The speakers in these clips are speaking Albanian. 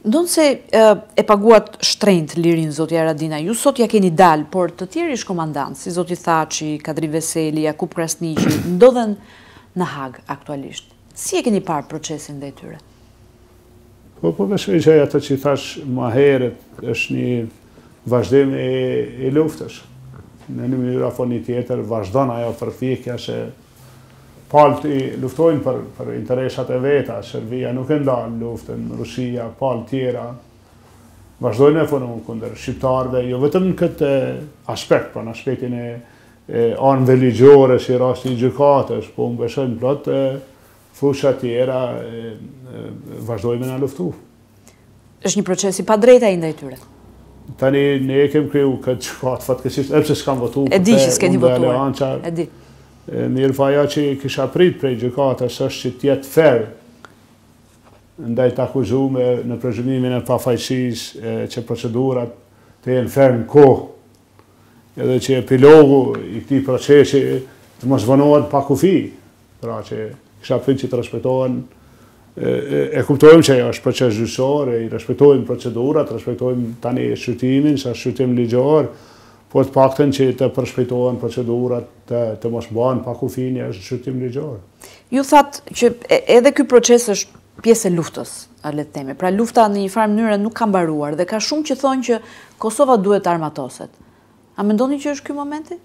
Ndonëse e paguat shtrenjtë lirinë zoti Aradina, ju sot ja keni dalë, por të tjerë ish-komandantë, si zoti Thaçi, Kadri Veseli, Jakup Krasniqi, ndodhen në Hagë aktualisht. Si e keni parë procesin ndaj tyre? Po, po, besoj që ato që i thash ma heret, është një vazhdim i, i luftës. Në një mënyrë apo një tjetër, vazhdon ajo përpjekja që Palët luftojnë për për interesat e veta, Serbia nuk e ndal luftën, Rusia, palë tjera vazhdojnë me punu kundër shqiptarëve, jo vetëm në këtë aspekt, po në aspektin e anëve ligjore, si rasti i gjykatës, po unë besoj në plot Fusha tjera vazhdojnë me na luftu. Është një proces i padrejtë ndaj tyre. Tani ne e kem kriju këtë gjykatë fatkesisht, edhe pse s'kam votu, e di që s'keni votu, e di. Mirëpo ajo që i kisha prit prej gjykatës është që të jetë fair ndaj të akuzume në prezumimin e pafajsisë që procedurat të jenë fair në kohë. edhe që epilogu i këtij procesi të mos vonohet pa kufi, pra që kisha prit që të respektohen, e kuptojmë që është proces gjyqësor, i respektojmë procedurat, respektojmë tani shqyrtimin, se është shqyrtim ligjor, po të pakten që të përshpejtohen procedurat të, të mos bahen pa kufi një shqyrtim ligjor. Ju thatë që edhe ky proces është pjesë e luftës, le të themi. Pra lufta në një farë mënyre nuk ka mbaruar dhe ka shumë që thonë që Kosova duhet të armatoset. A mendoni që është ky momenti?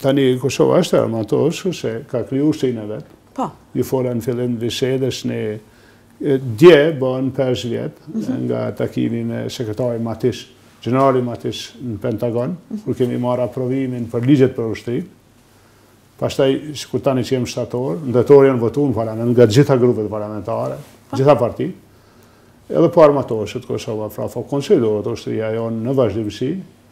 Tani Kosova është armatosur se ka kriju ushtrinë e vet. Po. Ju fola në fillim bisedës dje bën 5 vjet mhm. nga takimi me sekretarin Mattis, gjenerali Mattis në Pentagon, mhm. kur kemi marrë aprovimin për ligjet për ushtrinë. Pastaj, sikur tani që jem shtator, në tetor janë votu në parlament nga të gjitha grupet parlamentare, po. gjitha partitë. Edhe po armatoset Kosova, pra po konsolidohet ushtria jonë në vazhdimësi,